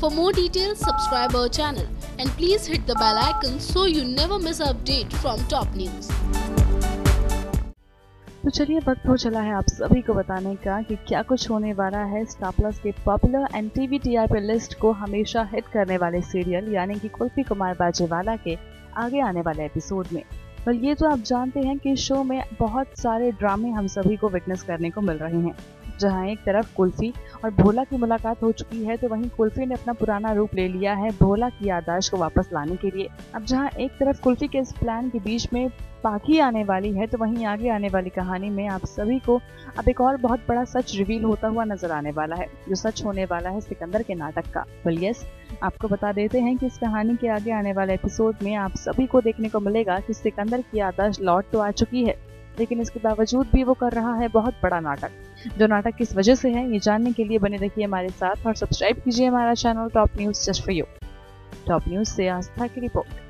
For more details, subscribe our channel and please hit the bell icon so you never miss an update from top news. तो चलिए वक्त हो चला है आप सभी को बताने का कि क्या कुछ होने वाला है स्टार प्लस के popular and TV TRP list को हमेशा हिट करने वाले सीरियल यानी कि कुल्फी कुमार बाजेवाला के आगे आने वाले एपिसोड में पर ये तो आप जानते हैं कि शो में बहुत सारे ड्रामे हम सभी को विटनेस करने को मिल रहे हैं। जहाँ एक तरफ़ कुल्फी और भोला की मुलाकात हो चुकी है तो वहीं कुल्फी ने अपना पुराना रूप ले लिया है भोला की यादाश्त को वापस लाने के लिए। अब जहाँ एक तरफ़ कुल्फी के इस प्लान के बीच में पाखी आने वाली है तो वहीं आगे आने वाली कहानी में आप सभी को अब एक और बहुत बड़ा सच रिवील होता हुआ नज़र आने वाला है, जो सच होने वाला है सिकंदर के नाटक का। वेल यस आपको बता देते हैं कि इस कहानी के आगे आने वाले एपिसोड में आप सभी को देखने को मिलेगा कि सिकंदर की आदर्श लौट तो आ चुकी है, लेकिन इसके बावजूद भी वो कर रहा है बहुत बड़ा नाटक। जो नाटक किस वजह से है, ये जानने के लिए बने रहिए हमारे साथ और सब्सक्राइब कीजिए हमारा channel top news just for you top news से आस्था की report.